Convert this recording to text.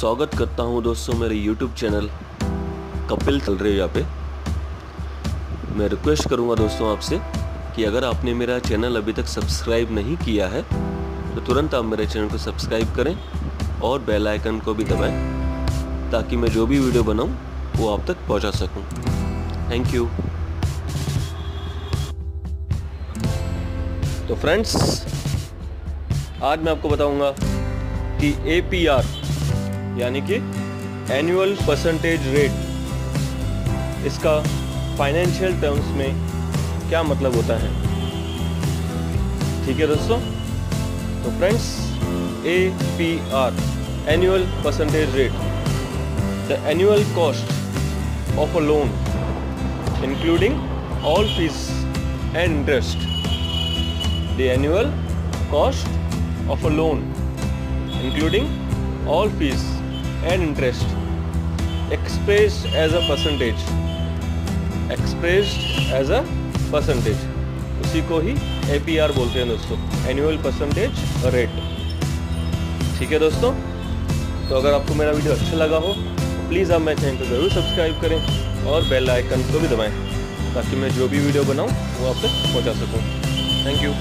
स्वागत करता हूँ दोस्तों मेरे YouTube चैनल कपिल चल रहे यहाँ पे। मैं रिक्वेस्ट करूँगा दोस्तों आपसे कि अगर आपने मेरा चैनल अभी तक सब्सक्राइब नहीं किया है तो तुरंत आप मेरे चैनल को सब्सक्राइब करें और बेल आइकन को भी दबाएँ, ताकि मैं जो भी वीडियो बनाऊँ, वो आप तक पहुँचा सकूँ। थैंक यू तो फ्रेंड्स आज मैं आपको बताऊँगा कि APR यानी कि एनुअल परसेंटेज रेट इसका फाइनेंशियल टर्म्स में क्या मतलब होता है? ठीक है दोस्तों? तो friends A P R annual percentage rate the annual cost of a loan including all fees and interest the annual cost of a loan, including all fees and interest. Expressed as a percentage. Expressed as a percentage. उसी को ही APR बोलते हैं दोस्तों. Annual percentage rate ठीक है दोस्तों? तो अगर आपको मेरा वीडियो अच्छा लगा हो तो प्लीज़ आप मेरे चैनल को ज़रूर सब्सक्राइब करें और बेल आइकन को भी दबाएँ, ताकि मैं जो भी वीडियो बनाऊँ, वो आप तक पहुँचा सकूँ. Thank you